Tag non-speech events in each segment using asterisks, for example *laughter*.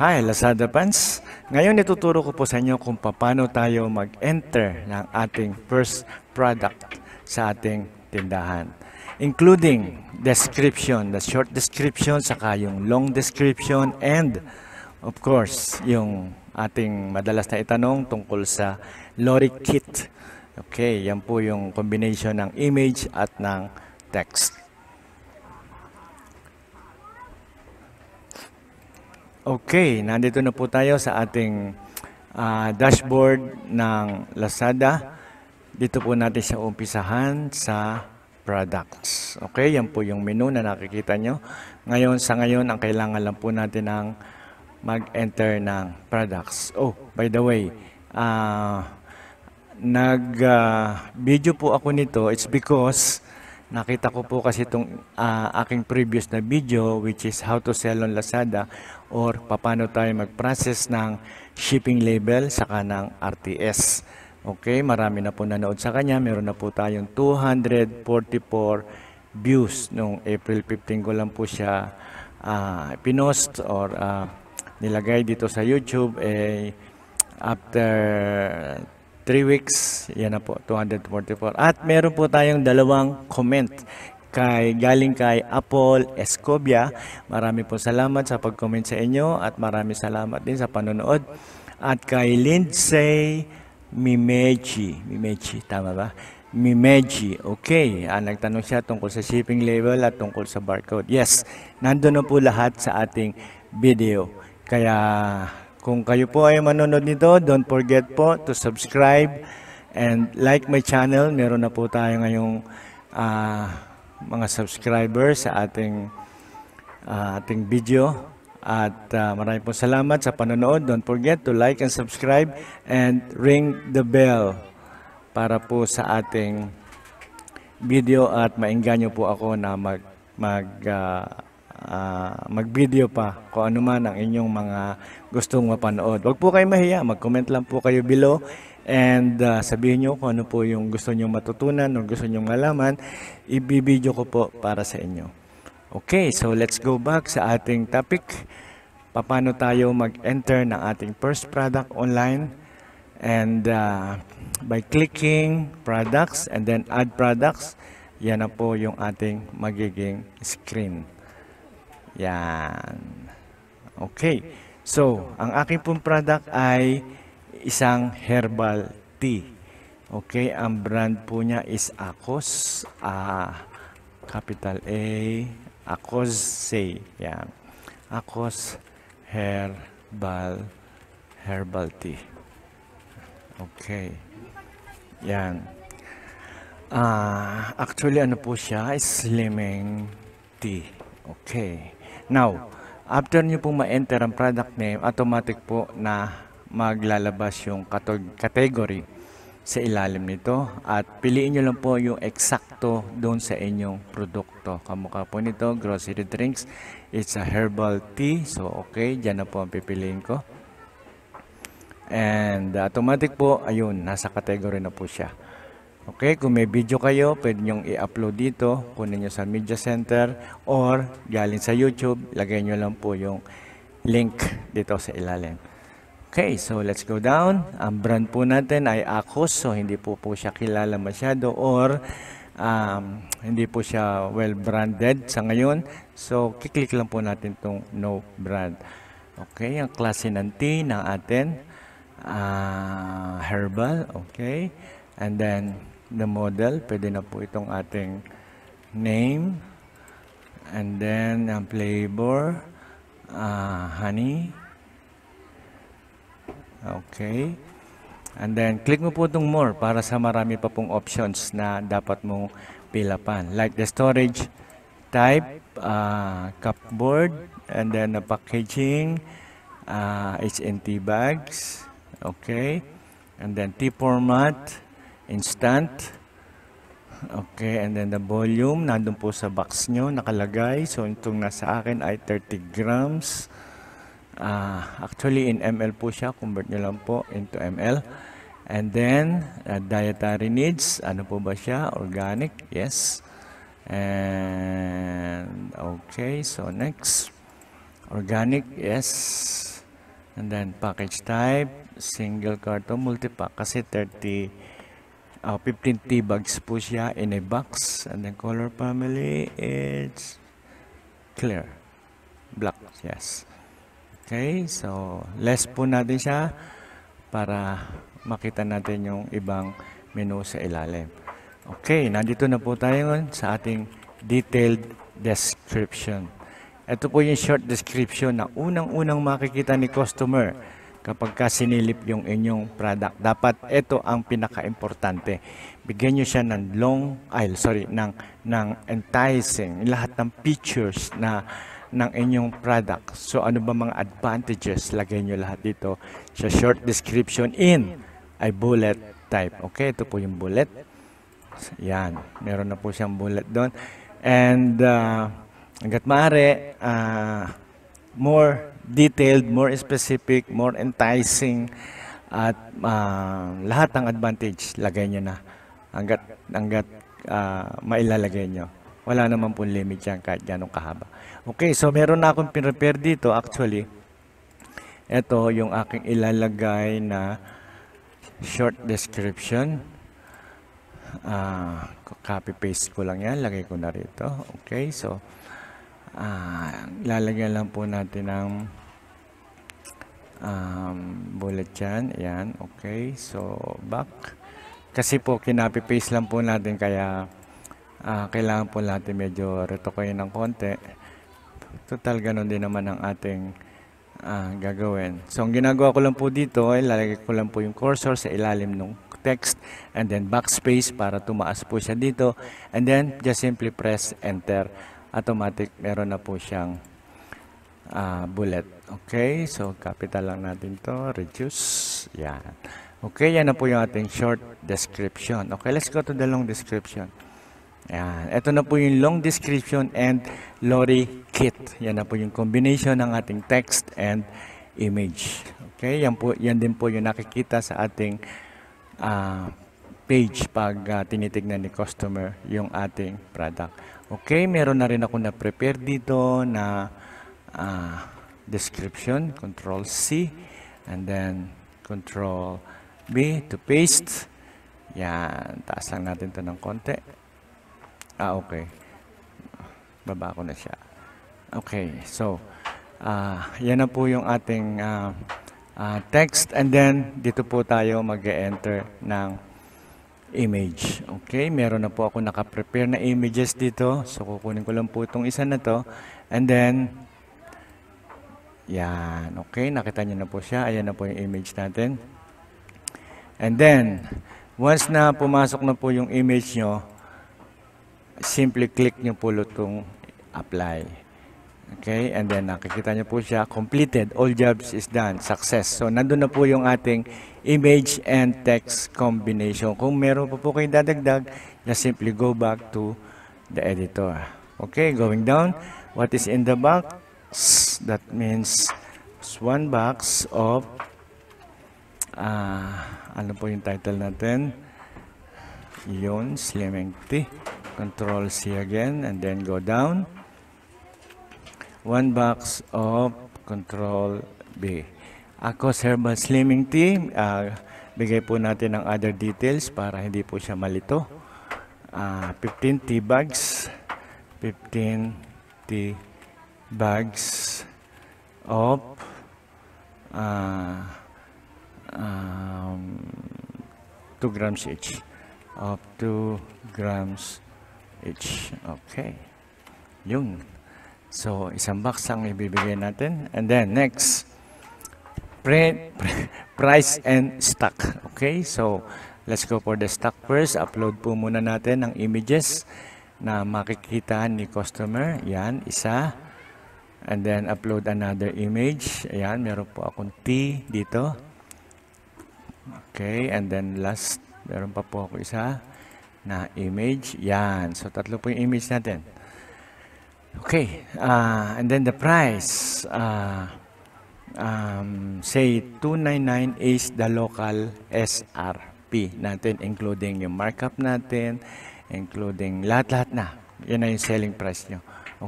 Hi, Lazada fans! Ngayon ituturo ko po sa inyo kung paano tayo mag-enter ng ating first product sa ating tindahan. Including description, the short description, saka yung long description, and of course, yung ating madalas na itanong tungkol sa lorry kit. Okay, yan po yung combination ng image at ng text. Okay, nandito na po tayo sa ating ah, dashboard ng Lazada. Dito po natin siya umpisahan sa products. Okay, yan po yung menu na nakikita nyo. Ngayon, sa ngayon, ang kailangan lang po natin ng mag-enter ng products. Oh, by the way, ah, nag-video po ako nito. It's because nakita ko po kasi itong ah, aking previous na video which is how to sell on Lazada or paano tayo mag-process ng shipping label saka ng RTS. Okay, marami na po nanood sa kanya. Meron na po tayong 244 views nung April 15 ko lang po siya ah, pinost or ah, nilagay dito sa YouTube eh after 3 weeks, yan na po, 244. At meron po tayong dalawang comment kay galing kay Apple Escobia. Marami po salamat sa pag-comment sa inyo at marami salamat din sa panonood. At kay Lindsay Mimeji, Mimeji, tama ba? Mimeji, okay. Ah, nagtanong siya tungkol sa shipping label at tungkol sa barcode. Yes, nandun na po lahat sa ating video. Kaya kung kayo po ay manonood nito, don't forget po to subscribe and like my channel. Meron na po tayo ngayong ah, mga subscribers sa ating ah, ating video. At ah, maraming po salamat sa panonood. Don't forget to like and subscribe and ring the bell para po sa ating video at maingganyo po ako na mag mag ah, ah, mag-video pa kung ano man ang inyong mga gustong mapanood. Huwag po kayo mahiya, mag-comment lang po kayo below and ah, sabihin nyo kung ano po yung gusto nyo matutunan o gusto nyo malaman, ibibideo ko po para sa inyo. Okay, so let's go back sa ating topic. Paano tayo mag-enter ng ating first product online and ah, by clicking products and then add products, yan na po yung ating magiging screen. Yan. Okay. So, ang aking pong product ay isang herbal tea. Okay, ang brand po niya is Akos. Ah, capital A, Akos say. Yan. Akos Herbal Herbal Tea. Okay. Yan. Ah, actually ano po siya? Slimming tea. Okay. Now, after nyo pong ma-enter ang product name, automatic po na maglalabas yung category sa ilalim nito at piliin nyo lang po yung eksakto doon sa inyong produkto. Kamukha po nito, grocery drinks. It's a herbal tea. So, okay, dyan na po ang pipiliin ko. And automatic po, ayun, nasa category na po siya. Okay, kung may video kayo, pwede nyong i-upload dito, kunin nyo sa media center or galing sa YouTube, lagay nyo lang po yung link dito sa ilalim. Okay, so let's go down. Ang brand po natin ay Akos, so hindi po po siya kilala masyado or um, hindi po siya well branded sa ngayon. So, kiklik lang po natin itong no brand. Okay, ang klase ng tea ng atin, ah, herbal, okay. And then, the model, pwede na po itong ating name. And then, ang flavor, ah, honey. Okay. And then, click mo po itong more para sa marami pa pong options na dapat mong pilapan. Like the storage type, uh, cupboard, and then the packaging, uh, HNT bags, okay. And then T format, instant, okay. And then the volume, nandun po sa box nyo, nakalagay. So, itong nasa akin ay 30 grams. Ah, actually, in ml po siya. Convert nyo lang po into ml. And then, uh, dietary needs. Ano po ba siya? Organic. Yes. And, okay. So, next. Organic. Yes. And then package type, single carton, multi-pack kasi 30 uh, 15 tea bags po siya in a box. And then color family, it's clear. Black, yes. Okay, so less po natin siya para makita natin yung ibang menu sa ilalim. Okay, nandito na po tayo ngayon sa ating detailed description. Ito po yung short description na unang-unang makikita ni customer kapag ka sinilip yung inyong product. Dapat ito ang pinaka-importante. Bigyan nyo siya ng long, ay sorry, ng, ng enticing, lahat ng features na ng inyong product. So ano ba mga advantages? Lagay nyo lahat dito sa short description in ay bullet type. Okay, ito po yung bullet. Yan, meron na po siyang bullet doon. And uh, hanggat maaari, uh, more detailed, more specific, more enticing, at uh, lahat ng advantage, lagay nyo na. Hanggat, hanggat uh, mailalagay nyo. Wala naman po limit yan kahit gano'ng kahaba. Okay, so meron na akong pinrepare dito actually. Ito yung aking ilalagay na short description. Uh, copy-paste ko lang yan. Lagay ko na rito. Okay, so uh, lalagyan lang po natin ng um, bullet dyan. Ayan, okay. So, back. Kasi po, kinapi-paste lang po natin kaya uh, kailangan po natin medyo retokoyin ng konti. Total, ganun din naman ang ating uh, gagawin. So, ang ginagawa ko lang po dito ay lalagay ko lang po yung cursor sa ilalim ng text and then backspace para tumaas po siya dito and then just simply press enter automatic meron na po siyang uh, bullet okay so capital lang natin to reduce yan okay yan na po yung ating short description okay let's go to the long description yan. Ito na po yung long description and lorry kit. Yan na po yung combination ng ating text and image. Okay, yan po yan din po yung nakikita sa ating uh, page pag uh, tinitignan ni customer yung ating product. Okay, meron na rin ako na prepare dito na uh, description, control C and then control B to paste. Yan, taas lang natin to ng konti. Ah, okay. Baba ko na siya. Okay, so, uh, yan na po yung ating uh, uh, text and then dito po tayo mag-enter ng image. Okay, meron na po ako naka-prepare na images dito. So, kukunin ko lang po itong isa na to. And then, yan. Okay, nakita niyo na po siya. Ayan na po yung image natin. And then, once na pumasok na po yung image nyo, simply click nyo po itong apply. Okay, and then nakikita nyo po siya, completed, all jobs is done, success. So, nandun na po yung ating image and text combination. Kung meron pa po kayong dadagdag, just simply go back to the editor. Okay, going down, what is in the box? That means one box of, uh, ano po yung title natin? Yun, Slimming Tea. Control C again and then go down. One box of Control B. Ako Herbal Slimming Tea. Uh, bigay po natin ng other details para hindi po siya malito. Uh, 15 tea bags. 15 tea bags of uh, um, 2 grams each. Of 2 grams each. Okay. Yun. So, isang box ang ibibigay natin. And then, next, pre, pre, *laughs* price and stock. Okay, so, let's go for the stock first. Upload po muna natin ng images na makikita ni customer. Yan, isa. And then, upload another image. Ayan, meron po akong T dito. Okay, and then last, meron pa po ako isa na image. Yan. So, tatlo po yung image natin. Okay. Uh, and then the price. Uh, um, say, 299 is the local SRP natin, including yung markup natin, including lahat-lahat na. Yan na yung selling price nyo.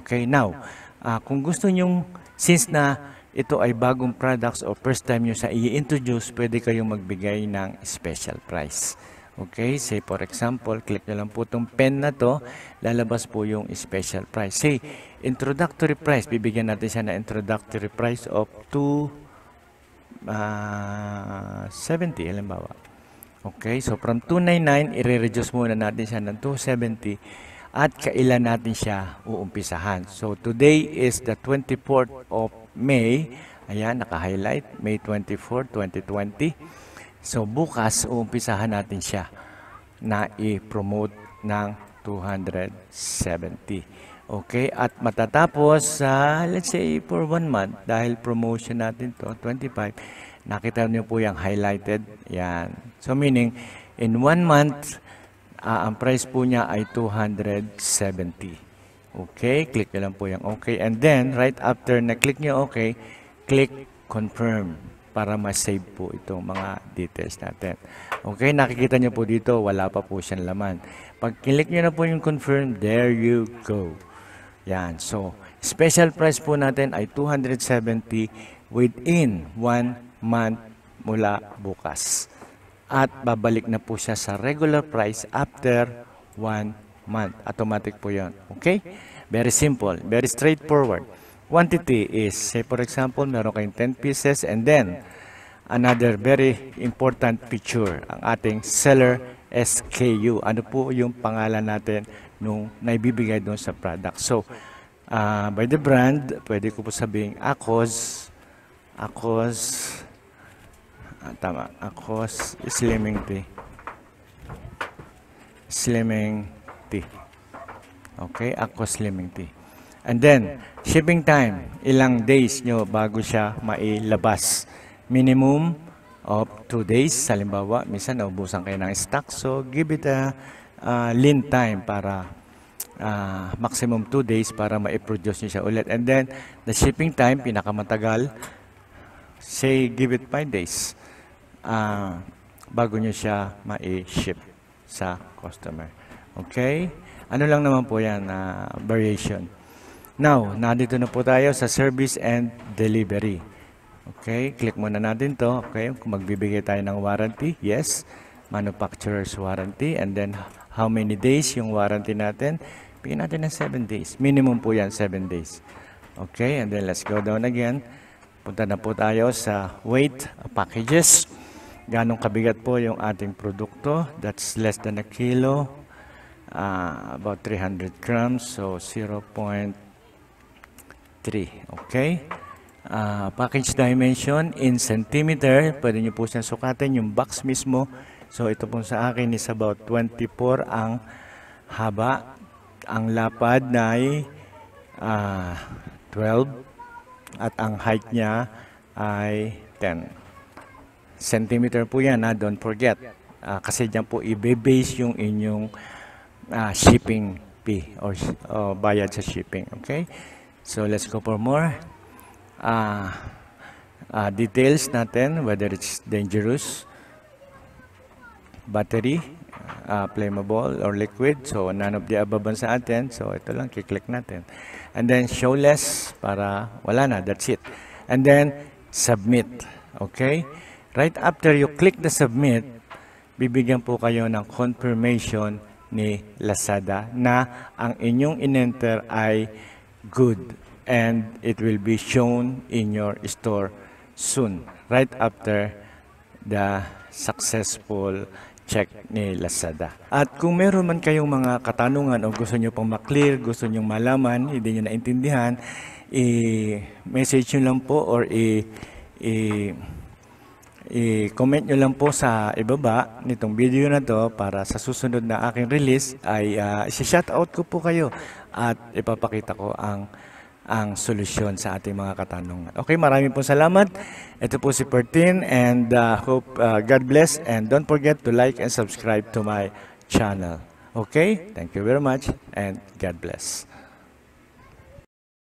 Okay. Now, uh, kung gusto nyong, since na ito ay bagong products o first time nyo sa i-introduce, pwede kayong magbigay ng special price. Okay, say for example, click nyo lang po itong pen na to, lalabas po yung special price. Say, introductory price, bibigyan natin siya ng introductory price of 2 uh, 70, halimbawa. Okay, so from 299, i-reduce muna natin siya ng 270 at kailan natin siya uumpisahan. So today is the 24th of May. Ayan, naka-highlight, May 24, 2020. So bukas, uumpisahan natin siya na i-promote ng 270. Okay, at matatapos sa, let's say, for one month, dahil promotion natin to 25, nakita niyo po yung highlighted. Yan. So meaning, in one month, uh, ang price po niya ay 270. Okay, click nyo lang po yung okay. And then, right after na click nyo okay, click confirm para ma-save po itong mga details natin. Okay, nakikita nyo po dito, wala pa po siyang laman. Pag click nyo na po yung confirm, there you go. Yan, so, special price po natin ay 270 within one month mula bukas. At babalik na po siya sa regular price after one month. Automatic po yon. Okay? Very simple. Very straightforward. Quantity is, say for example, meron kayong 10 pieces and then another very important feature, ang ating seller SKU. Ano po yung pangalan natin nung naibibigay doon sa product. So, uh, by the brand, pwede ko po sabihin Akos, Akos, ah, tama, Akos Slimming Tea. Slimming Tea. Okay, Akos Slimming Tea. And then, shipping time, ilang days nyo bago siya mailabas. Minimum of 2 days. Halimbawa, minsan naubusan kayo ng stock. So, give it a uh, lean time para uh, maximum 2 days para ma-produce nyo siya ulit. And then, the shipping time, pinakamatagal, say, give it 5 days uh, bago nyo siya ma-ship sa customer. Okay? Ano lang naman po yan, uh, variation. Now, nandito na po tayo sa service and delivery. Okay, click muna natin to. Okay, kung magbibigay tayo ng warranty, yes. Manufacturer's warranty. And then, how many days yung warranty natin? Bigyan natin ng 7 days. Minimum po yan, 7 days. Okay, and then let's go down again. Punta na po tayo sa weight packages. Ganong kabigat po yung ating produkto. That's less than a kilo. Uh, about 300 grams. So, 0.3. Okay. Uh, package dimension in centimeter. Pwede nyo po siyang sukatin yung box mismo. So, ito po sa akin is about 24 ang haba. Ang lapad na ay uh, 12 at ang height niya ay 10 centimeter po yan ha, don't forget. Uh, kasi dyan po i-base yung inyong uh, shipping fee or uh, bayad sa shipping okay? So let's go for more. Uh, uh, details natin whether it's dangerous battery uh, flammable or liquid. So none of the above sa atin. So ito lang kiklik natin. And then show less para wala na. That's it. And then submit okay right after you click the submit bibigyan po kayo ng confirmation ni Lazada na ang inyong inenter ay good and it will be shown in your store soon right after the successful check ni Lazada. At kung meron man kayong mga katanungan o gusto nyo pong maklear, gusto nyo malaman, hindi nyo naintindihan, i-message nyo lang po or i- i- i-comment nyo lang po sa ibaba nitong video na to para sa susunod na aking release ay uh, isi-shoutout ko po kayo at ipapakita ko ang ang solusyon sa ating mga katanungan. Okay, maraming po salamat. Ito po si Pertin and uh, hope uh, God bless and don't forget to like and subscribe to my channel. Okay? Thank you very much and God bless.